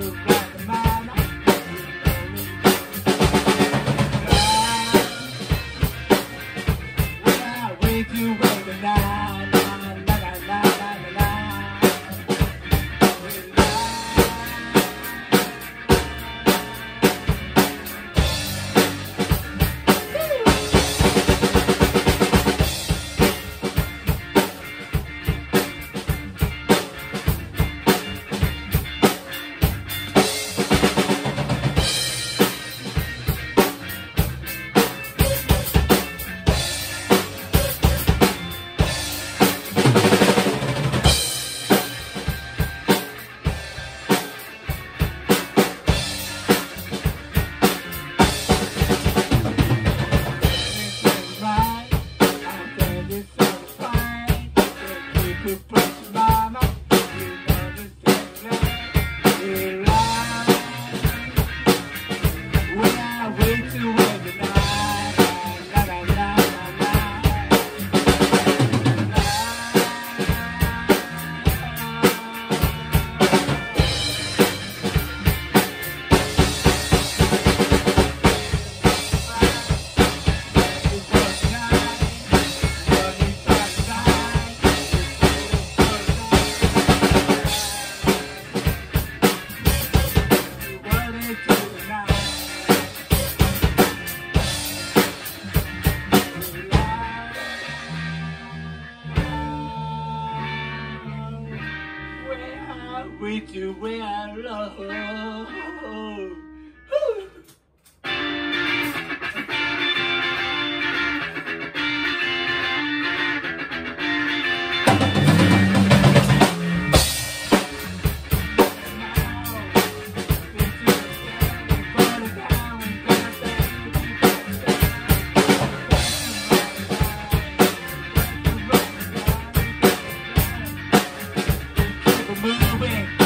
the you. With you where I love. moving.